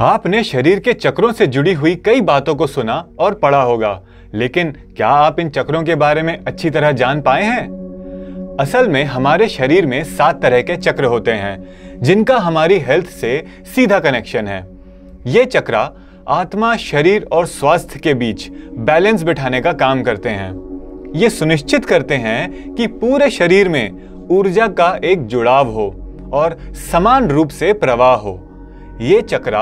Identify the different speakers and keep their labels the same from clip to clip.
Speaker 1: आपने शरीर के चक्रों से जुड़ी हुई कई बातों को सुना और पढ़ा होगा, लेकिन क्या आप इन चक्रों के बारे में अच्छी तरह जान पाए हैं? असल में हमारे शरीर में सात तरह के चक्र होते हैं, जिनका हमारी हेल्थ से सीधा कनेक्शन है। ये चक्रा आत्मा, शरीर और स्वास्थ्य के बीच बैलेंस बिठाने का काम करते हैं। ये सुनिश्चित करते हैं कि पूरे शरीर में ऊर्जा का एक जुड़ाव हो और समान रूप से प्रवाह हो। ये चक्रा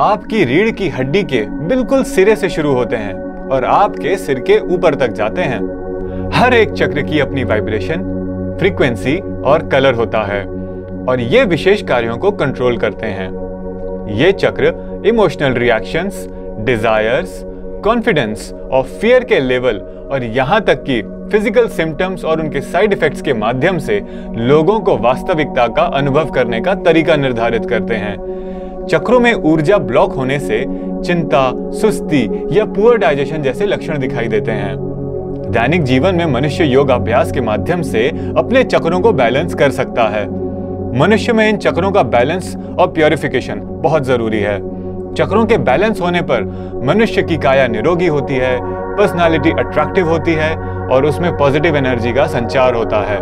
Speaker 1: आपकी रीढ़ की हड्डी के बिल्कुल सिरे से शुरू होते हैं और आपके सिर के ऊपर तक जाते हैं। हर एक चक्र की अपनी वाइब्रेशन फ्रीक्वेंसी और कलर होता है और ये विशेष कार्यों को कंट्रोल करते हैं। ये चक्र इमोशनल रिएक्शंस डिजायर्स कॉन्फिडेंस और फियर के लेवल और यहाँ तक कि फ़िज़िकल सिम्टम्स और उनके साइड इफेक्ट्स के माध्यम से लोगों को वास्तविकता का अनुभव करने का तरीका निर्धारित करते हैं। चक्रों में ऊर्जा ब्लॉक होने से चिंता, सुस्ती या पुअर डाइजेशन जैसे लक्षण दिखाई देते हैं। दैनिक जीवन में मनुष्य योग अभ्यास के माध्यम से अपने चक्रों को बैलेंस कर सकता है। मनुष्य में इन चक्रों का बैलेंस और प्योरिफिकेशन बहुत ज़रूरी है। चक्रों के बैलेंस होने पर मनुष्य की काया निरोगी होती है, पर्सनालिटी अट्रैक्टिव होती है और उसमें पॉजिटिव एनर्जी का संचार होता है।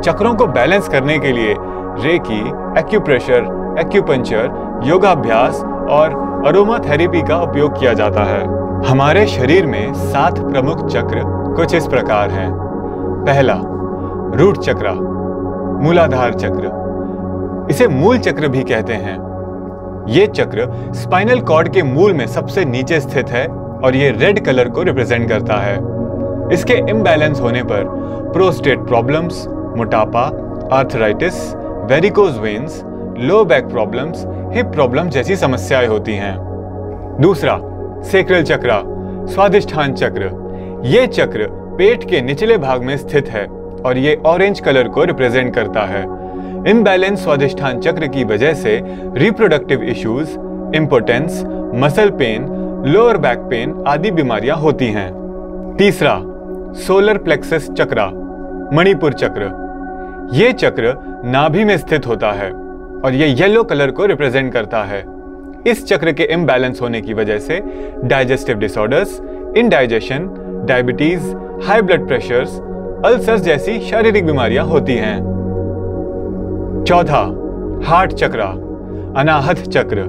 Speaker 1: चक्रों को बैलेंस करने के लिए रेकी, एक्यूप्रेशर एक्यूपंचर योगाभ्यास और अरोमा थेरेपी का उपयोग किया जाता है। हमारे शरीर में सात प्रमुख चक्र कुछ इस प्रकार हैं। पहला, रूट चक्र, मूलाधार चक्र। इसे मूल चक्र भी कहते हैं। ये चक्र स्पाइनल कॉर्ड के मूल में सबसे नीचे स्थित है और ये रेड कलर को रिप्रेजेंट करता है। इसके इम्बैलेंस होने पर प्रोस्टेट प्रॉब्लम्स मोटापा arthritis varicose veins low back problems hip problem जैसी समस्याएँ होती हैं। दूसरा सेक्रल चक्र, स्वादिष्ठान चक्र। ये चक्र पेट के निचले भाग में स्थित है और ये ऑरेंज कलर को रिप्रेजेंट करता है। इनबैलेंस स्वादिष्ठान चक्र की वजह से reproductive issues importance muscle pain lower back pain आदि बीमारियाँ होती हैं। तीसरा सोलर प्लेक्सस चक्र, मणिपुर चक्र। ये चक्र नाभि में स्थित होता है। और ये येलो कलर को रिप्रेजेंट करता है। इस चक्र के इम्बैलेंस होने की वजह से digestive disorders indigestion diabetes high blood pressures ulcers जैसी शारीरिक बीमारियाँ होती हैं। चौथा हार्ट चक्र अनाहत चक्र।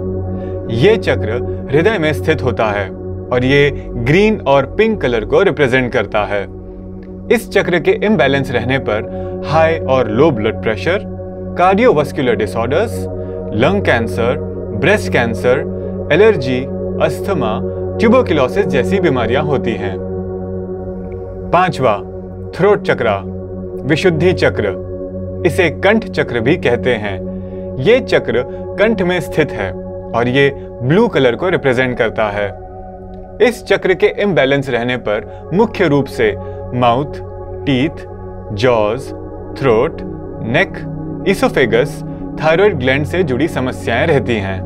Speaker 1: ये चक्र हृदय में स्थित होता है और ये ग्रीन और पिंक कलर को रिप्रेजेंट करता है। इस चक्र के इम्बैलेंस रहने पर हाई और low blood pressure cardiovascular disorders lung cancer breast cancer allergy asthma tuberculosis जैसी बीमारियाँ होती हैं। पांचवा थ्रोट चक्र विशुद्धि चक्र। इसे कंठ चक्र भी कहते हैं। ये चक्र कंठ में स्थित है और ये ब्लू कलर को रिप्रेजेंट करता है। इस चक्र के इम्बैलेंस रहने पर मुख्य रूप से mouth teeth jaws throat neck oesophagus thyroid gland से जुड़ी समस्याएँ रहती हैं।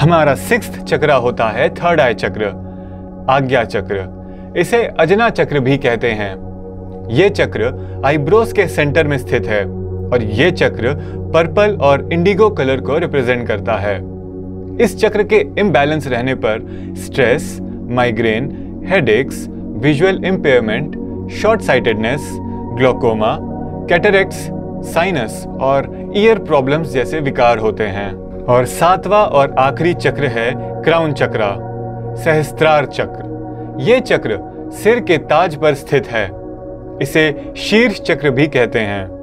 Speaker 1: हमारा सिक्स चक्र होता है थर्ड आई चक्र, आज्ञा चक्र। इसे अजना चक्र भी कहते हैं। यह चक्र आईब्रोस के सेंटर में स्थित है और यह चक्र पर्पल और इंडिगो कलर को रिप्रेजेंट करता है। इस चक्र के इम्बैलेंस रहने पर stress migraine headaches visual impairment short sightedness glaucoma cataracts sinus और ईयर प्रॉब्लम्स जैसे विकार होते हैं। और सातवां और आखिरी चक्र है क्राउन चक्र, सहस्त्रार चक्र। ये चक्र सिर के ताज पर स्थित है। इसे शीर्ष चक्र भी कहते हैं।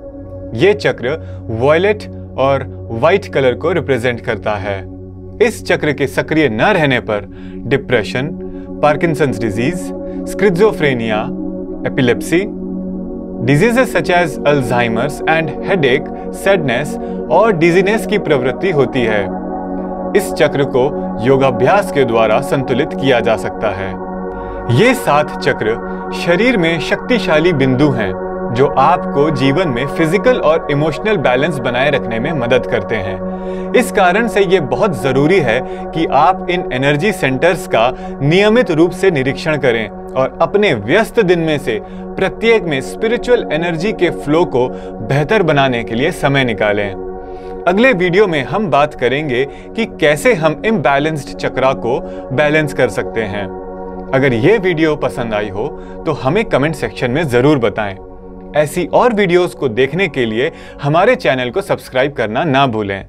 Speaker 1: ये चक्र वॉयलेट और वाइट कलर को रिप्रेजेंट करता है। इस चक्र के सक्रिय न रहने पर depression Parkinson's disease schizophrenia epilepsy diseases such as Alzheimer's and headache sadness और डिजीनेस की प्रवृत्ति होती है। इस चक्र को योगाभ्यास के द्वारा संतुलित किया जा सकता है। ये सात चक्र शरीर में शक्तिशाली बिंदु हैं। जो आपको जीवन में फ़िज़िकल और इमोशनल बैलेंस बनाए रखने में मदद करते हैं। इस कारण से ये बहुत ज़रूरी है कि आप इन एनर्जी सेंटर्स का नियमित रूप से निरीक्षण करें और अपने व्यस्त दिन में से प्रत्येक में स्पिरिचुअल एनर्जी के फ्लो को बेहतर बनाने के लिए समय निकालें। अगले वीडियो में हम बात करेंगे कि कैसे हम इम्बैलेंस्ड चक्रा को बैलेंस कर सकते हैं। अगर ये वीडियो पसंद आई हो तो हमें कमेंट सेक्शन में ज़रूर बताएँ। ऐसी और वीडियोस को देखने के लिए हमारे चैनल को सब्सक्राइब करना ना भूलें।